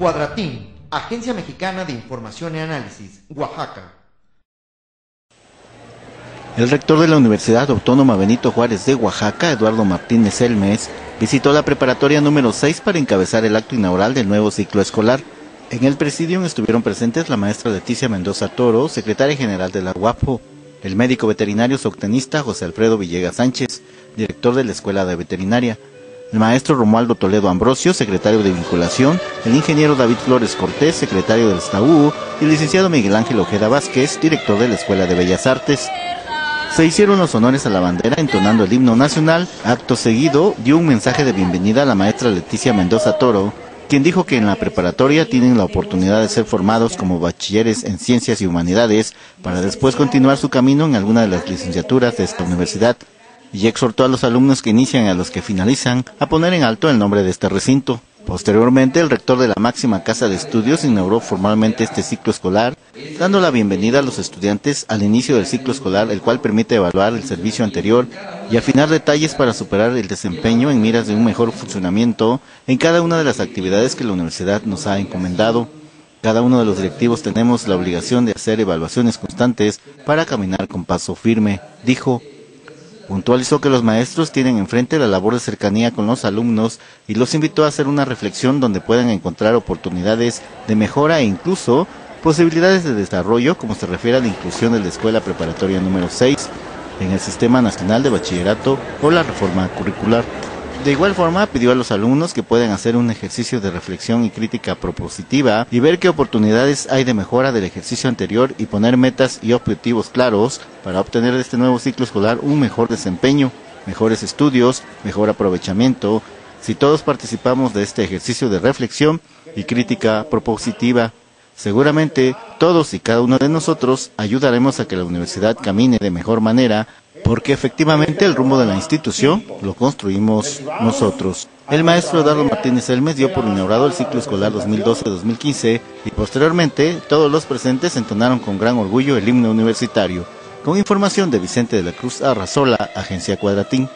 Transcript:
Cuadratín, Agencia Mexicana de Información y Análisis, Oaxaca. El rector de la Universidad Autónoma Benito Juárez de Oaxaca, Eduardo Martínez Elmes, visitó la preparatoria número 6 para encabezar el acto inaugural del nuevo ciclo escolar. En el presidium estuvieron presentes la maestra Leticia Mendoza Toro, secretaria general de la UAPO, el médico veterinario soctenista José Alfredo Villegas Sánchez, director de la Escuela de Veterinaria, el maestro Romualdo Toledo Ambrosio, secretario de vinculación, el ingeniero David Flores Cortés, secretario del STAU, y el licenciado Miguel Ángel Ojeda Vázquez, director de la Escuela de Bellas Artes. Se hicieron los honores a la bandera entonando el himno nacional. Acto seguido dio un mensaje de bienvenida a la maestra Leticia Mendoza Toro, quien dijo que en la preparatoria tienen la oportunidad de ser formados como bachilleres en ciencias y humanidades para después continuar su camino en alguna de las licenciaturas de esta universidad y exhortó a los alumnos que inician y a los que finalizan a poner en alto el nombre de este recinto. Posteriormente, el rector de la máxima casa de estudios inauguró formalmente este ciclo escolar, dando la bienvenida a los estudiantes al inicio del ciclo escolar, el cual permite evaluar el servicio anterior y afinar detalles para superar el desempeño en miras de un mejor funcionamiento en cada una de las actividades que la universidad nos ha encomendado. Cada uno de los directivos tenemos la obligación de hacer evaluaciones constantes para caminar con paso firme, dijo Puntualizó que los maestros tienen enfrente la labor de cercanía con los alumnos y los invitó a hacer una reflexión donde puedan encontrar oportunidades de mejora e incluso posibilidades de desarrollo como se refiere a la inclusión de la escuela preparatoria número 6 en el Sistema Nacional de Bachillerato o la reforma curricular. De igual forma, pidió a los alumnos que puedan hacer un ejercicio de reflexión y crítica propositiva y ver qué oportunidades hay de mejora del ejercicio anterior y poner metas y objetivos claros para obtener de este nuevo ciclo escolar un mejor desempeño, mejores estudios, mejor aprovechamiento. Si todos participamos de este ejercicio de reflexión y crítica propositiva, seguramente todos y cada uno de nosotros ayudaremos a que la universidad camine de mejor manera porque efectivamente el rumbo de la institución lo construimos nosotros. El maestro Eduardo Martínez Elmes dio por inaugurado el ciclo escolar 2012-2015 y posteriormente todos los presentes entonaron con gran orgullo el himno universitario. Con información de Vicente de la Cruz Arrazola, Agencia Cuadratín.